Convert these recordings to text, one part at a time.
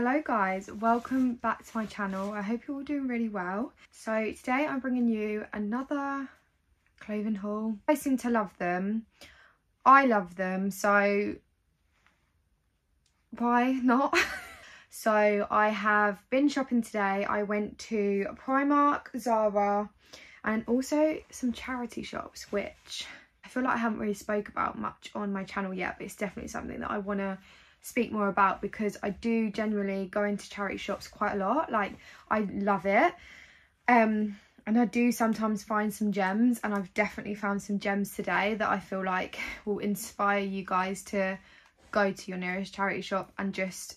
Hello guys, welcome back to my channel. I hope you're all doing really well. So today I'm bringing you another clothing haul. I seem to love them. I love them, so why not? so I have been shopping today. I went to Primark, Zara and also some charity shops which I feel like I haven't really spoke about much on my channel yet but it's definitely something that I want to speak more about because I do generally go into charity shops quite a lot like I love it. Um and I do sometimes find some gems and I've definitely found some gems today that I feel like will inspire you guys to go to your nearest charity shop and just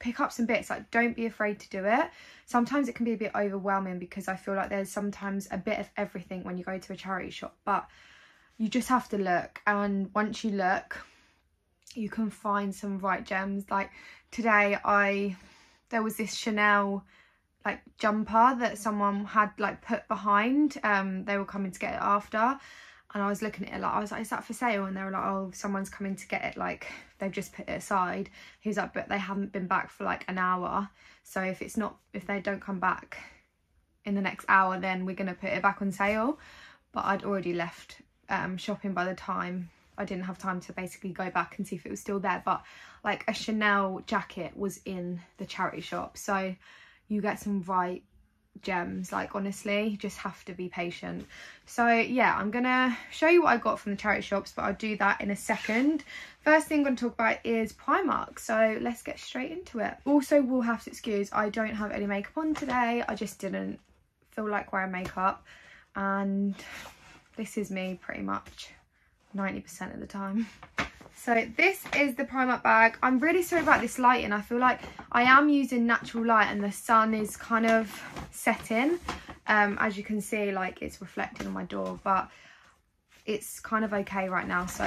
pick up some bits like don't be afraid to do it. Sometimes it can be a bit overwhelming because I feel like there's sometimes a bit of everything when you go to a charity shop but you just have to look and once you look you can find some right gems. Like today I there was this Chanel like jumper that someone had like put behind um they were coming to get it after. And I was looking at it like I was like is that for sale? And they were like oh someone's coming to get it like they've just put it aside. He was like but they haven't been back for like an hour. So if it's not if they don't come back in the next hour then we're gonna put it back on sale. But I'd already left um shopping by the time I didn't have time to basically go back and see if it was still there but like a Chanel jacket was in the charity shop. So you get some right gems like honestly you just have to be patient. So yeah i'm gonna show you what i got from the charity shops but i'll do that in a second. First thing i'm to talk about is primark. So let's get straight into it. Also will have to excuse i don't have any makeup on today. I just didn't feel like wearing makeup. And this is me pretty much 90% of the time. So this is the Primark bag. I'm really sorry about this lighting. I feel like I am using natural light and the sun is kind of setting. Um, as you can see, like it's reflecting on my door, but it's kind of okay right now. So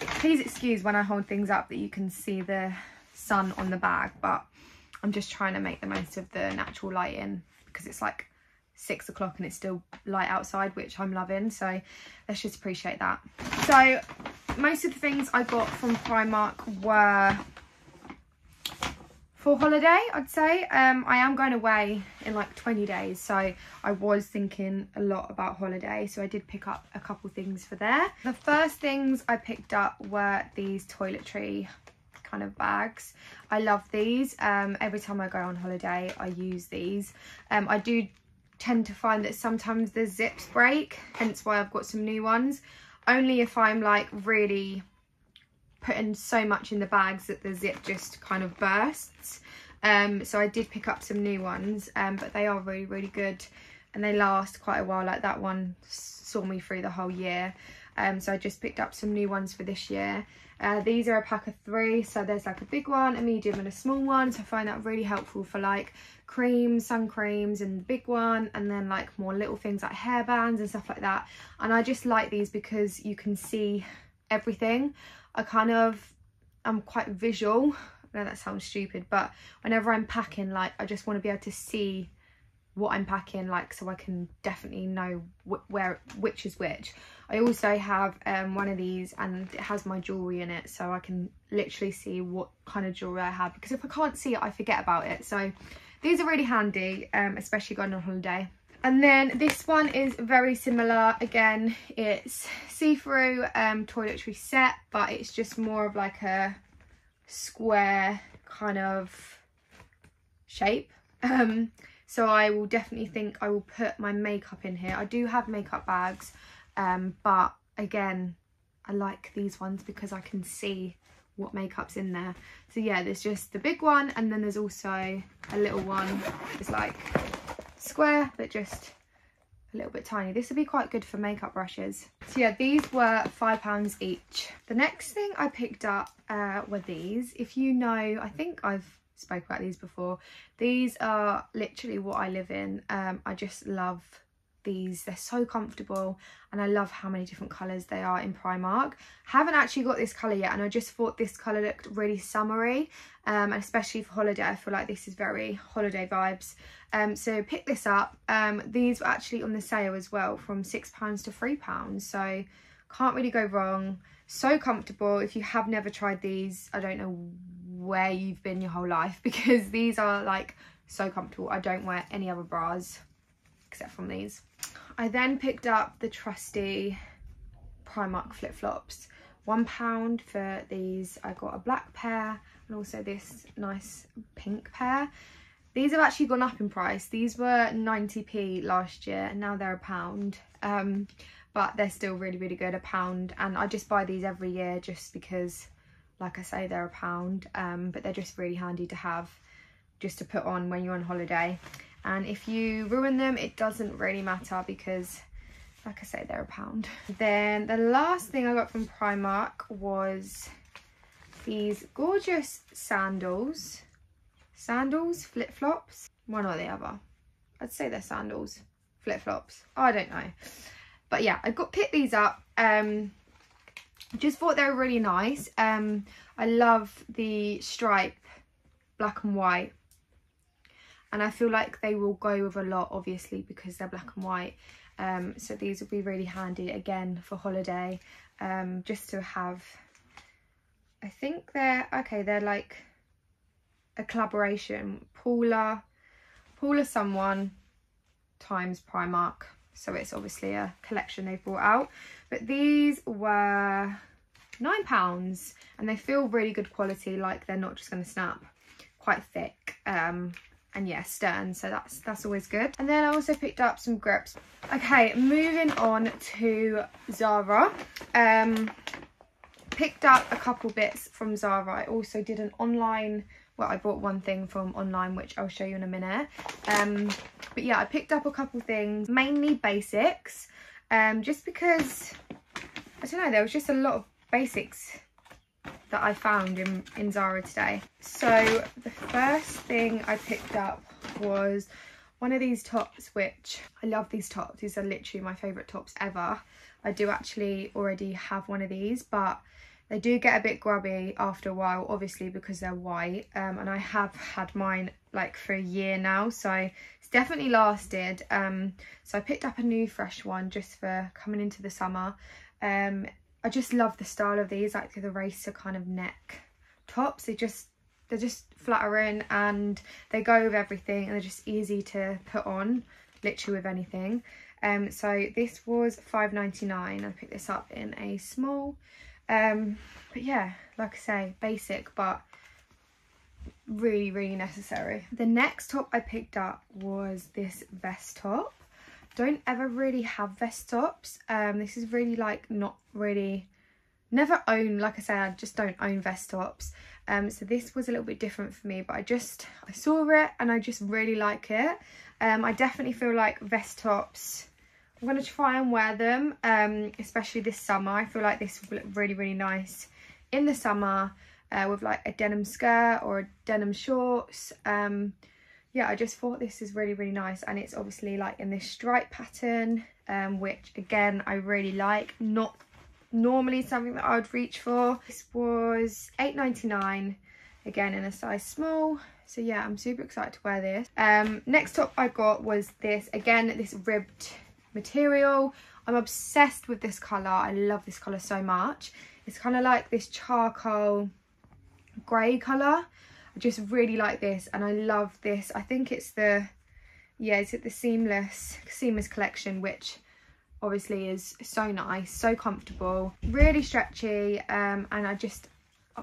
please excuse when I hold things up that you can see the sun on the bag, but I'm just trying to make the most of the natural lighting because it's like six o'clock and it's still light outside which I'm loving. So let's just appreciate that. So most of the things I got from Primark were for holiday I'd say. Um, I am going away in like 20 days so I was thinking a lot about holiday so I did pick up a couple things for there. The first things I picked up were these toiletry kind of bags. I love these. Um, every time I go on holiday I use these. Um, I do tend to find that sometimes the zips break, hence why I've got some new ones. Only if I'm like really putting so much in the bags that the zip just kind of bursts. Um, so I did pick up some new ones, um, but they are really, really good and they last quite a while. Like that one saw me through the whole year. Um, so I just picked up some new ones for this year. Uh, these are a pack of three, so there's like a big one, a medium and a small one. So I find that really helpful for like creams, sun creams and the big one and then like more little things like hairbands and stuff like that. And I just like these because you can see everything. I kind of, I'm quite visual. I know that sounds stupid, but whenever I'm packing, like I just want to be able to see what I'm packing like so I can definitely know wh where which is which. I also have um, one of these and it has my jewellery in it so I can literally see what kind of jewellery I have because if I can't see it I forget about it so these are really handy, um, especially going on holiday. And then this one is very similar. Again, it's see-through um, toiletry set, but it's just more of like a square kind of shape. Um, so I will definitely think I will put my makeup in here. I do have makeup bags, um, but again, I like these ones because I can see what makeup's in there. So yeah there's just the big one and then there's also a little one it's like square but just a little bit tiny. This would be quite good for makeup brushes. So yeah these were five pounds each. The next thing i picked up uh, were these. If you know i think i've spoke about these before. These are literally what i live in. Um, i just love these. They're so comfortable and I love how many different colours they are in Primark. Haven't actually got this colour yet and I just thought this colour looked really summery um, and especially for holiday I feel like this is very holiday vibes. Um, so pick this up. Um, these were actually on the sale as well from six pounds to three pounds so can't really go wrong. So comfortable. If you have never tried these I don't know where you've been your whole life because these are like so comfortable. I don't wear any other bras except from these. I then picked up the trusty Primark flip-flops. One pound for these. I got a black pair and also this nice pink pair. These have actually gone up in price. These were 90p last year and now they're a pound. Um, but they're still really, really good, a pound. And I just buy these every year just because, like I say, they're a pound. Um, but they're just really handy to have just to put on when you're on holiday. And if you ruin them, it doesn't really matter because, like I say, they're a pound. Then the last thing I got from Primark was these gorgeous sandals. Sandals, flip-flops, one or the other. I'd say they're sandals, flip-flops. I don't know. But yeah, I got picked these up. Um, just thought they were really nice. Um, I love the stripe, black and white. And I feel like they will go with a lot, obviously, because they're black and white. Um, so these will be really handy, again, for holiday. Um, just to have, I think they're, okay, they're like a collaboration. Paula, Paula someone times Primark so it's obviously a collection they've brought out. But these were nine pounds and they feel really good quality like they're not just going to snap quite thick um and yeah stern. So that's that's always good. And then i also picked up some grips okay moving on to zara. Um picked up a couple bits from zara. I also did an online well i bought one thing from online which i'll show you in a minute. Um but yeah i picked up a couple things mainly basics. Um just because i don't know there was just a lot of basics that i found in in zara today. So the first thing i picked up was one of these tops which i love these tops. These are literally my favorite tops ever. I do actually already have one of these but they do get a bit grubby after a while, obviously because they're white. Um, and I have had mine like for a year now, so it's definitely lasted. Um, so I picked up a new fresh one just for coming into the summer. Um, I just love the style of these, like the racer kind of neck tops. They just they're just flattering and they go with everything and they're just easy to put on literally with anything um so this was 5.99 i picked this up in a small um, but yeah, like I say, basic, but really, really necessary. The next top I picked up was this vest top. Don't ever really have vest tops. Um, this is really like not really, never own, like I said, I just don't own vest tops. Um, so this was a little bit different for me, but I just, I saw it and I just really like it. Um, I definitely feel like vest tops I'm going to try and wear them, um, especially this summer. I feel like this will look really, really nice in the summer uh, with like a denim skirt or a denim shorts. Um, yeah, I just thought this is really, really nice. And it's obviously like in this stripe pattern, um, which again, I really like. Not normally something that I would reach for. This was eight ninety nine, again in a size small. So yeah, I'm super excited to wear this. Um, next top I got was this, again, this ribbed material. I'm obsessed with this colour. I love this colour so much. It's kind of like this charcoal grey colour. I just really like this and I love this. I think it's the, yeah, it's the Seamless, Seamless collection, which obviously is so nice, so comfortable, really stretchy um, and I just,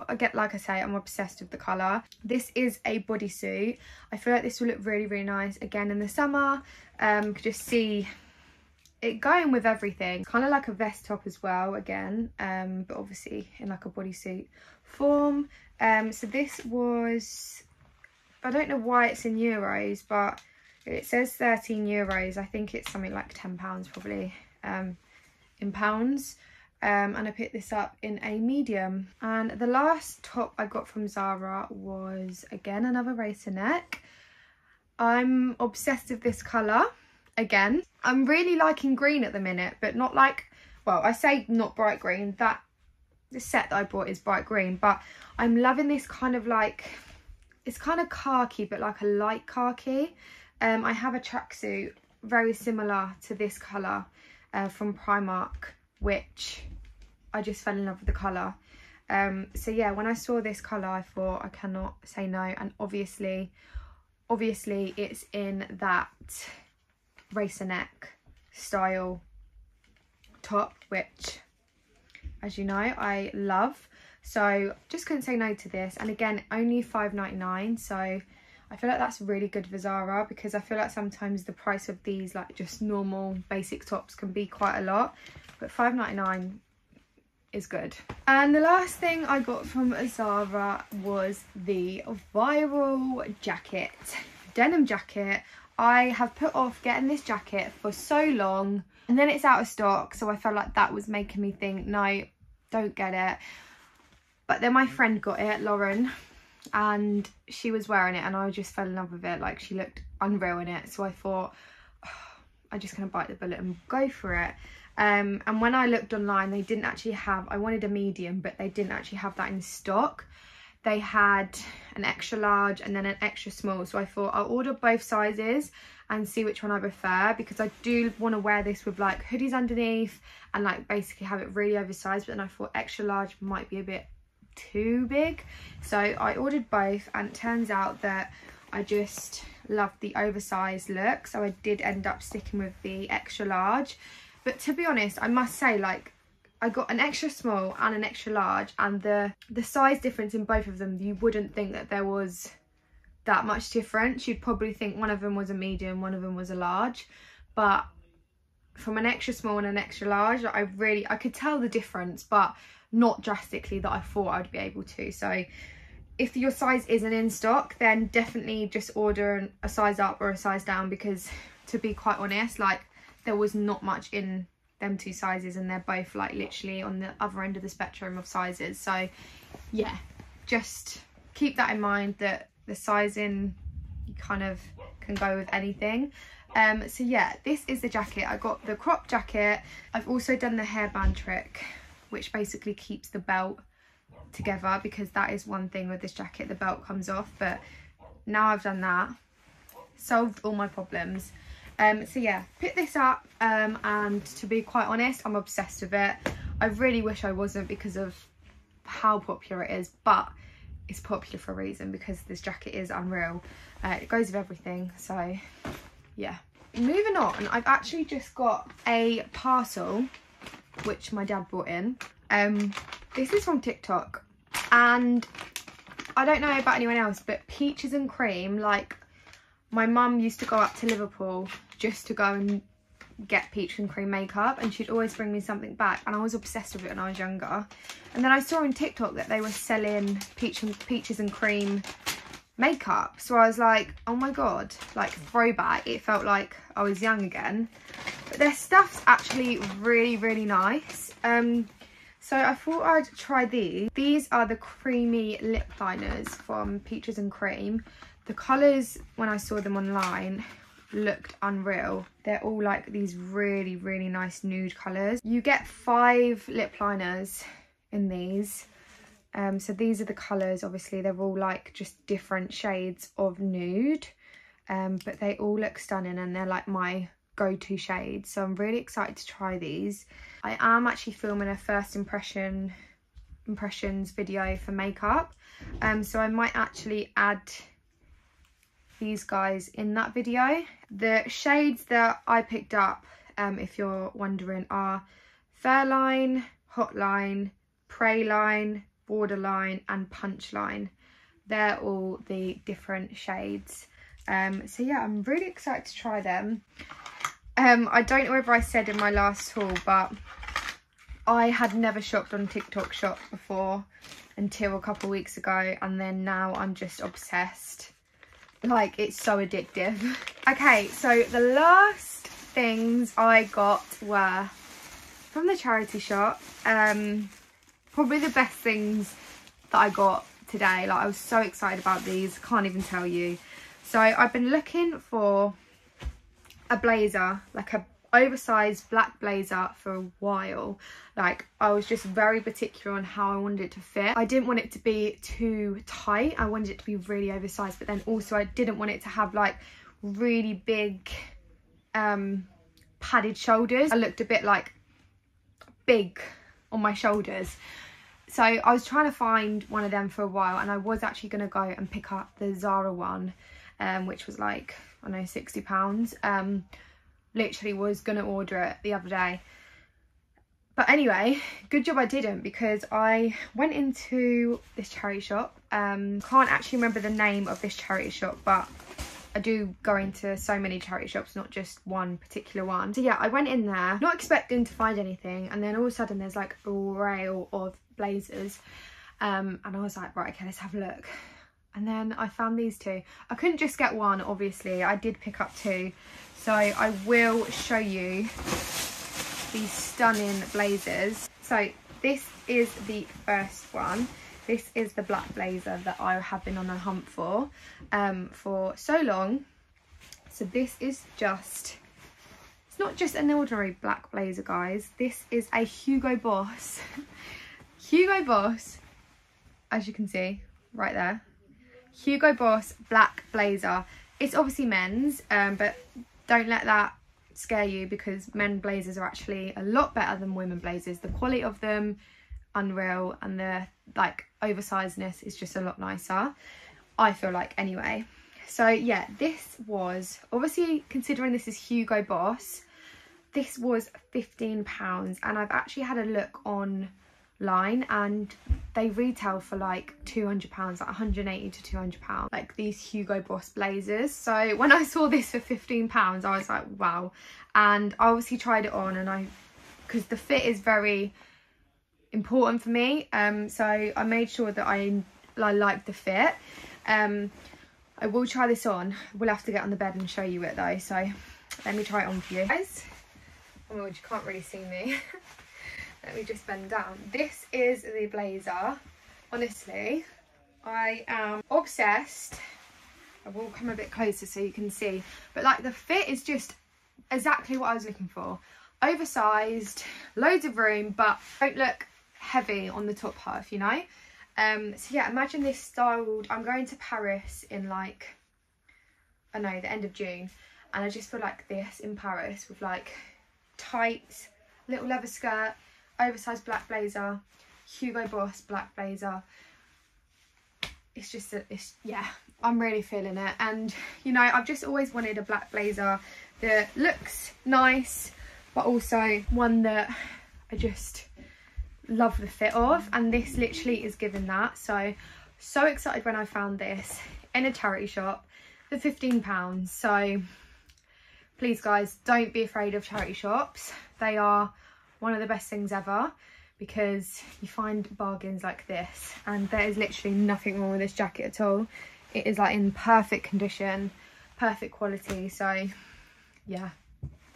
I get like I say I'm obsessed with the colour. This is a bodysuit. I feel like this will look really really nice again in the summer. Um, could just see it going with everything kind of like a vest top as well again um but obviously in like a bodysuit form um so this was i don't know why it's in euros but it says 13 euros i think it's something like 10 pounds probably um in pounds um, and I picked this up in a medium. And the last top I got from Zara was, again, another racer neck. I'm obsessed with this colour again. I'm really liking green at the minute, but not like, well, I say not bright green. That the set that I bought is bright green, but I'm loving this kind of like, it's kind of khaki, but like a light khaki. Um, I have a tracksuit very similar to this colour uh, from Primark, which I just fell in love with the colour. Um, so yeah, when I saw this colour, I thought I cannot say no. And obviously, obviously it's in that racer neck style top, which as you know, I love. So just couldn't say no to this. And again, only five ninety nine. So I feel like that's really good for Zara because I feel like sometimes the price of these like just normal basic tops can be quite a lot. But five ninety nine is good. And the last thing I got from Zara was the viral jacket, denim jacket. I have put off getting this jacket for so long and then it's out of stock so I felt like that was making me think no don't get it. But then my friend got it Lauren and she was wearing it and I just fell in love with it like she looked unreal in it. So I thought oh, I'm just gonna bite the bullet and go for it. Um, and when I looked online they didn't actually have I wanted a medium but they didn't actually have that in stock they had an extra large and then an extra small. So I thought I'll order both sizes and see which one I prefer because I do want to wear this with like hoodies underneath and like basically have it really oversized but then I thought extra large might be a bit too big. So I ordered both and it turns out that I just loved the oversized look so I did end up sticking with the extra large. But to be honest I must say like I got an extra small and an extra large and the the size difference in both of them you wouldn't think that there was that much difference. You'd probably think one of them was a medium one of them was a large. But from an extra small and an extra large I really I could tell the difference but not drastically that I thought I'd be able to. So if your size isn't in stock then definitely just order a size up or a size down because to be quite honest like there was not much in them two sizes and they're both like literally on the other end of the spectrum of sizes. So yeah just keep that in mind that the sizing you kind of can go with anything. Um so yeah this is the jacket. I got the crop jacket. I've also done the hairband trick which basically keeps the belt together because that is one thing with this jacket the belt comes off. But now i've done that solved all my problems um, so yeah, pick this up um, and to be quite honest, I'm obsessed with it. I really wish I wasn't because of how popular it is, but it's popular for a reason because this jacket is unreal. Uh, it goes with everything, so yeah. Moving on, I've actually just got a parcel which my dad brought in. Um, this is from TikTok and I don't know about anyone else, but peaches and cream, like my mum used to go up to Liverpool just to go and get peach and cream makeup and she'd always bring me something back and I was obsessed with it when I was younger. And then I saw on TikTok that they were selling peach and peaches and cream makeup. So I was like oh my god like throwback. It felt like I was young again. But their stuff's actually really really nice. Um so I thought I'd try these. These are the creamy lip liners from peaches and cream. The colours when I saw them online looked unreal. They're all like these really, really nice nude colours. You get five lip liners in these. Um, so these are the colours, obviously they're all like just different shades of nude. Um, but they all look stunning and they're like my go-to shades. So I'm really excited to try these. I am actually filming a first impression impressions video for makeup. Um, so I might actually add these guys in that video. The shades that I picked up, um, if you're wondering, are Fairline, Hotline, Preyline, Borderline and Punchline. They're all the different shades. Um, so yeah, I'm really excited to try them. Um, I don't know whether I said in my last haul, but I had never shopped on TikTok shop before until a couple weeks ago and then now I'm just obsessed like it's so addictive. Okay so the last things i got were from the charity shop um probably the best things that i got today. Like i was so excited about these can't even tell you. So i've been looking for a blazer like a oversized black blazer for a while. Like I was just very particular on how I wanted it to fit. I didn't want it to be too tight. I wanted it to be really oversized but then also I didn't want it to have like really big um padded shoulders. I looked a bit like big on my shoulders. So I was trying to find one of them for a while and I was actually going to go and pick up the Zara one um, which was like I know 60 pounds. Um, literally was going to order it the other day but anyway good job I didn't because I went into this charity shop um, can't actually remember the name of this charity shop but I do go into so many charity shops, not just one particular one. So yeah, I went in there, not expecting to find anything. And then all of a sudden there's like a rail of blazers. Um, and I was like, right, okay, let's have a look. And then I found these two. I couldn't just get one, obviously. I did pick up two. So I will show you these stunning blazers. So this is the first one. This is the black blazer that I have been on a hunt for um, for so long. So this is just, it's not just an ordinary black blazer, guys. This is a Hugo Boss. Hugo Boss, as you can see right there. Hugo Boss black blazer. It's obviously men's, um, but don't let that scare you because men blazers are actually a lot better than women blazers. The quality of them, unreal, and the like oversizedness is just a lot nicer I feel like anyway so yeah this was obviously considering this is Hugo Boss this was 15 pounds and I've actually had a look online and they retail for like 200 pounds like 180 to 200 pounds like these Hugo Boss blazers. So when I saw this for 15 pounds I was like wow. And I obviously tried it on and I because the fit is very important for me. Um so i made sure that i i like the fit. Um i will try this on. We'll have to get on the bed and show you it though. So let me try it on for you guys. Oh my god you can't really see me let me just bend down. This is the blazer honestly. I am obsessed. I will come a bit closer so you can see. But like the fit is just exactly what i was looking for. Oversized loads of room but don't look heavy on the top half, you know? Um, so yeah, imagine this styled, I'm going to Paris in like, I know, the end of June. And I just feel like this in Paris with like tights, little leather skirt, oversized black blazer, Hugo Boss black blazer. It's just, a, it's yeah, I'm really feeling it. And, you know, I've just always wanted a black blazer that looks nice, but also one that I just love the fit of and this literally is given that so so excited when I found this in a charity shop for 15 pounds so please guys don't be afraid of charity shops they are one of the best things ever because you find bargains like this and there is literally nothing wrong with this jacket at all it is like in perfect condition perfect quality so yeah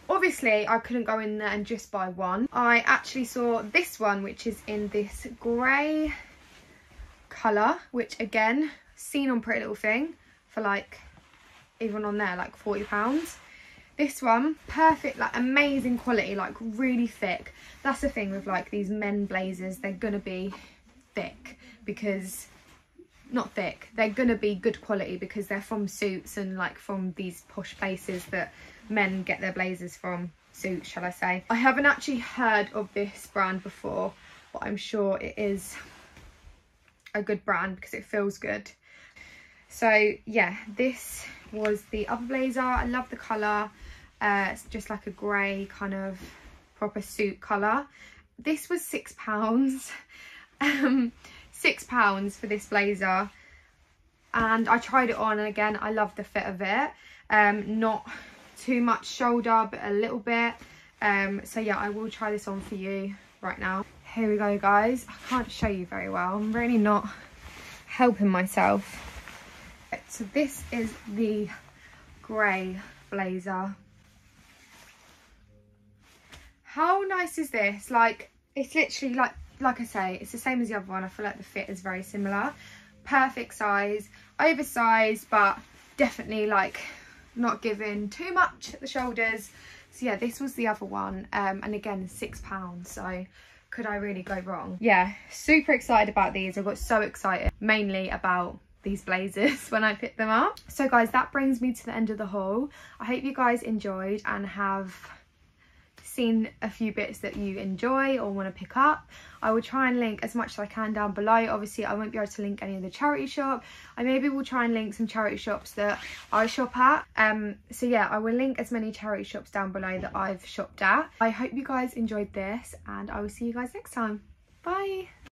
Obviously, I couldn't go in there and just buy one. I actually saw this one, which is in this grey colour, which again, seen on Pretty Little Thing for like, even on there, like £40. This one, perfect, like amazing quality, like really thick. That's the thing with like these men blazers, they're gonna be thick because not thick they're gonna be good quality because they're from suits and like from these posh places that men get their blazers from suits shall I say. I haven't actually heard of this brand before but I'm sure it is a good brand because it feels good. So yeah this was the other blazer. I love the colour uh, it's just like a grey kind of proper suit colour. This was six pounds. Um six pounds for this blazer. And I tried it on and again I love the fit of it. Um not too much shoulder but a little bit. Um so yeah I will try this on for you right now. Here we go guys. I can't show you very well. I'm really not helping myself. So this is the grey blazer how nice is this? Like it's literally like like I say it's the same as the other one. I feel like the fit is very similar. Perfect size oversized but definitely like not giving too much at the shoulders. So yeah this was the other one um, and again six pounds so could I really go wrong? Yeah super excited about these. I got so excited mainly about these blazers when I picked them up. So guys that brings me to the end of the haul. I hope you guys enjoyed and have seen a few bits that you enjoy or want to pick up I will try and link as much as I can down below. Obviously I won't be able to link any of the charity shop. I maybe will try and link some charity shops that I shop at. Um so yeah I will link as many charity shops down below that I've shopped at. I hope you guys enjoyed this and I will see you guys next time. Bye